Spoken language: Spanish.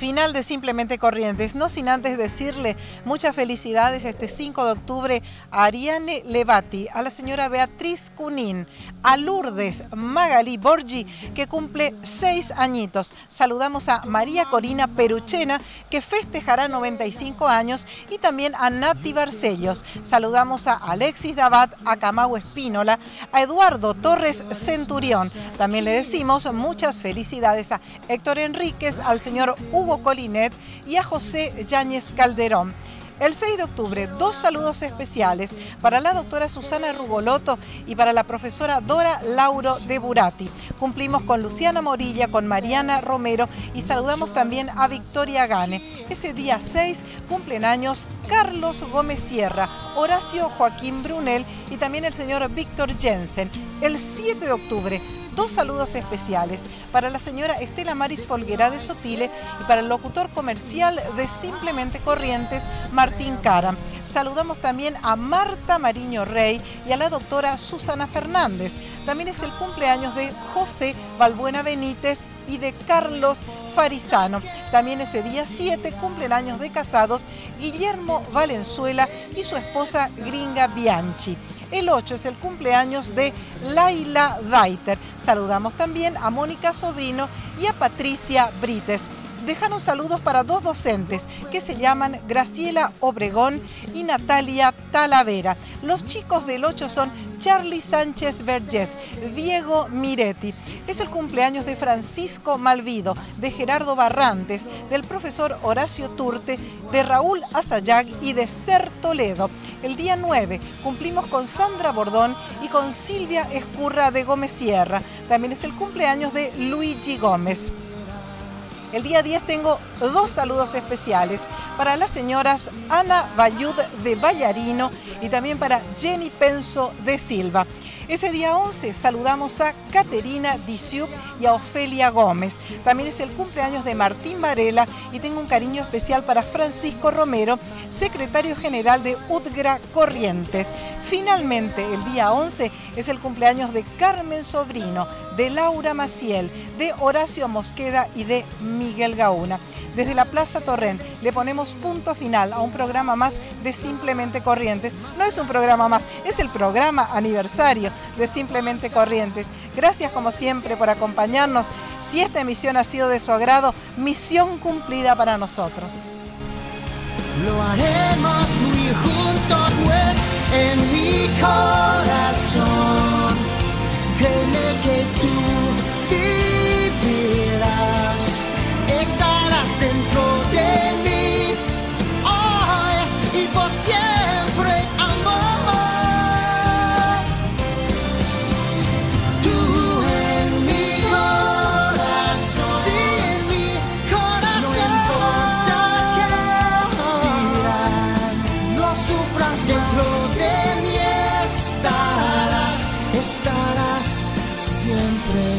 final de Simplemente Corrientes. No sin antes decirle muchas felicidades este 5 de octubre a Ariane Levati, a la señora Beatriz Cunín, a Lourdes Magali Borgi, que cumple seis añitos. Saludamos a María Corina Peruchena, que festejará 95 años, y también a Nati Barcellos. Saludamos a Alexis Dabat, a Camau Espínola, a Eduardo Torres Centurión. También le decimos muchas felicidades a Héctor Enríquez, al señor Hugo Colinet y a José Yáñez Calderón. El 6 de octubre, dos saludos especiales para la doctora Susana Rugoloto y para la profesora Dora Lauro de Burati. Cumplimos con Luciana Morilla, con Mariana Romero y saludamos también a Victoria Gane. Ese día 6 cumplen años Carlos Gómez Sierra, Horacio Joaquín Brunel y también el señor Víctor Jensen. El 7 de octubre, dos saludos especiales para la señora Estela Maris Folguera de Sotile y para el locutor comercial de Simplemente Corrientes, Martín Cara. Saludamos también a Marta Mariño Rey y a la doctora Susana Fernández. También es el cumpleaños de José Balbuena Benítez y de Carlos Farisano. También ese día 7 cumplen años de casados Guillermo Valenzuela y su esposa Gringa Bianchi. El 8 es el cumpleaños de Laila Daiter. Saludamos también a Mónica Sobrino y a Patricia Brites. Dejaron saludos para dos docentes que se llaman Graciela Obregón y Natalia Talavera. Los chicos del 8 son Charlie Sánchez Vergés, Diego Miretti. Es el cumpleaños de Francisco Malvido, de Gerardo Barrantes, del profesor Horacio Turte, de Raúl Azayag y de Ser Toledo. El día 9 cumplimos con Sandra Bordón y con Silvia Escurra de Gómez Sierra. También es el cumpleaños de Luigi Gómez. El día 10 tengo dos saludos especiales para las señoras Ana Bayud de Vallarino y también para Jenny Penso de Silva. Ese día 11 saludamos a Caterina Diciup y a Ofelia Gómez. También es el cumpleaños de Martín Varela y tengo un cariño especial para Francisco Romero, secretario general de UTGRA Corrientes. Finalmente, el día 11 es el cumpleaños de Carmen Sobrino, de Laura Maciel, de Horacio Mosqueda y de Miguel Gauna. Desde la Plaza Torrent le ponemos punto final a un programa más de Simplemente Corrientes. No es un programa más, es el programa aniversario de Simplemente Corrientes. Gracias como siempre por acompañarnos. Si esta emisión ha sido de su agrado, misión cumplida para nosotros. Lo haremos muy juntos, siempre.